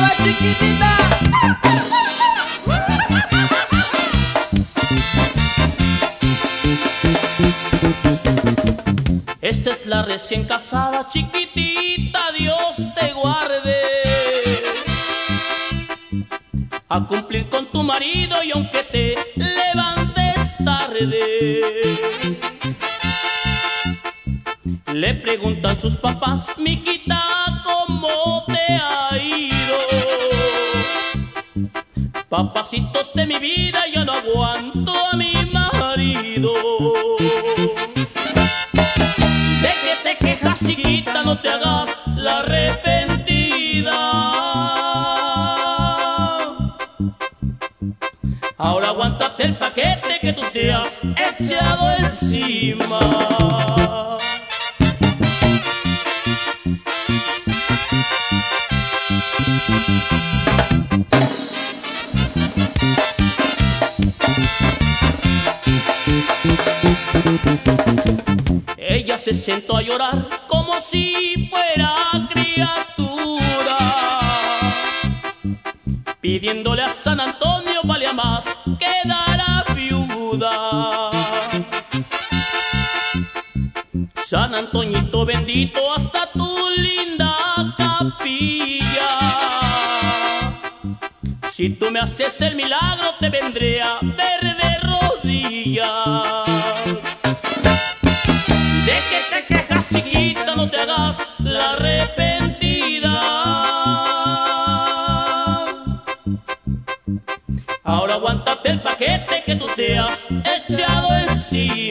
va chiquitita. Esta es la recién casada chiquitita, Dios te guarde. A cumplir con tu marido y aunque te levantes tarde. Le preguntan sus papás, Miquita, ¿cómo te ha ido? Papacitos de mi vida, yo no aguanto a mi marido. De que te quejas, chiquita, no te hagas la arrepentida. Ahora aguántate el paquete que tú te has echado encima. Ella se sentó a llorar como si fuera criatura, pidiéndole a San Antonio valía más quedara viuda. San Antoñito bendito hasta tu linda capilla. Si tú me haces el milagro te vendré a ver te hagas la arrepentida. Ahora aguántate el paquete que tú te has echado encima.